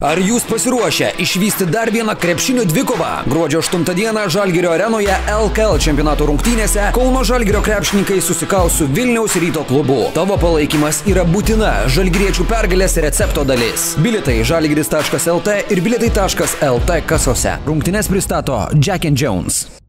Ar jūs pasiruošę išvysti dar vieną krepšinio dvikovą? Gruodžio 8 dieną Žalgirio arenoje LKL čempionato rungtynėse Kauno Žalgirio krepšininkai susikaus su Vilniaus ryto klubu. Tavo palaikymas yra būtina žalgiriečių pergalės recepto dalis. Bilitai žalgiris.lt ir bilitai.lt kasose. Rungtynės pristato Jack and Jones.